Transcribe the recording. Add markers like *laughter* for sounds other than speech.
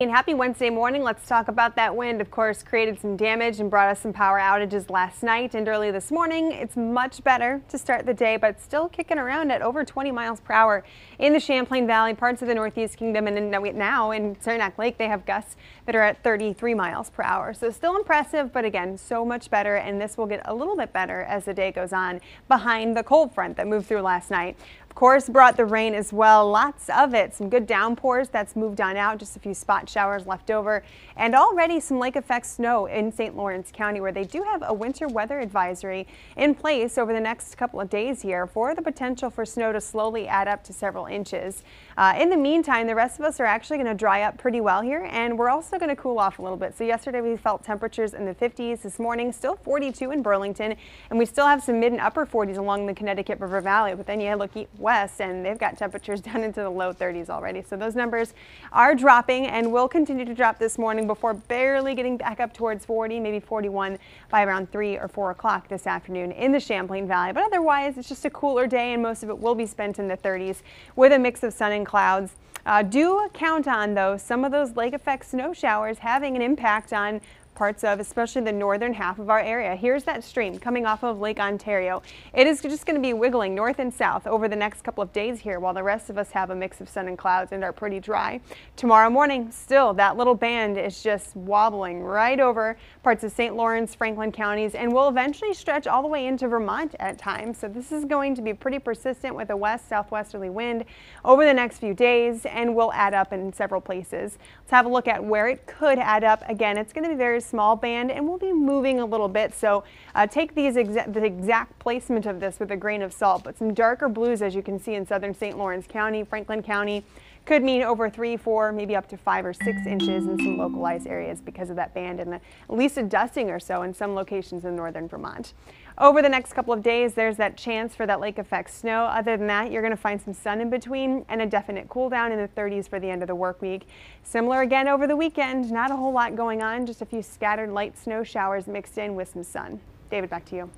And happy Wednesday morning. Let's talk about that wind. Of course, created some damage and brought us some power outages last night and early this morning. It's much better to start the day, but still kicking around at over 20 miles per hour in the Champlain Valley, parts of the Northeast Kingdom, and now in Saranac Lake, they have gusts that are at 33 miles per hour. So still impressive, but again, so much better. And this will get a little bit better as the day goes on behind the cold front that moved through last night. Course, brought the rain as well. Lots of it. Some good downpours that's moved on out. Just a few spot showers left over. And already some lake effect snow in St. Lawrence County where they do have a winter weather advisory in place over the next couple of days here for the potential for snow to slowly add up to several inches. Uh, in the meantime, the rest of us are actually going to dry up pretty well here and we're also going to cool off a little bit. So yesterday we felt temperatures in the 50s. This morning still 42 in Burlington and we still have some mid and upper 40s along the Connecticut River Valley. But then you look west and they've got temperatures *laughs* down into the low 30s already. So those numbers are dropping and will continue to drop this morning before barely getting back up towards 40, maybe 41 by around 3 or 4 o'clock this afternoon in the Champlain Valley. But otherwise, it's just a cooler day and most of it will be spent in the 30s with a mix of sun and clouds. Uh, do count on, though, some of those lake effect snow showers having an impact on parts of especially the northern half of our area. Here's that stream coming off of Lake Ontario. It is just going to be wiggling north and south over the next couple of days here while the rest of us have a mix of sun and clouds and are pretty dry. Tomorrow morning, still that little band is just wobbling right over parts of St. Lawrence, Franklin counties, and will eventually stretch all the way into Vermont at times. So this is going to be pretty persistent with a west southwesterly wind over the next few days and will add up in several places. Let's have a look at where it could add up. Again, it's going to be very small band and we'll be moving a little bit. So uh, take these exa the exact placement of this with a grain of salt. But some darker blues, as you can see in southern St. Lawrence County, Franklin County, could mean over three, four, maybe up to five or six inches in some localized areas because of that band and the, at least a dusting or so in some locations in northern Vermont. Over the next couple of days, there's that chance for that lake effect snow. Other than that, you're going to find some sun in between and a definite cool down in the 30s for the end of the work week. Similar again over the weekend, not a whole lot going on, just a few scattered light snow showers mixed in with some sun. David, back to you.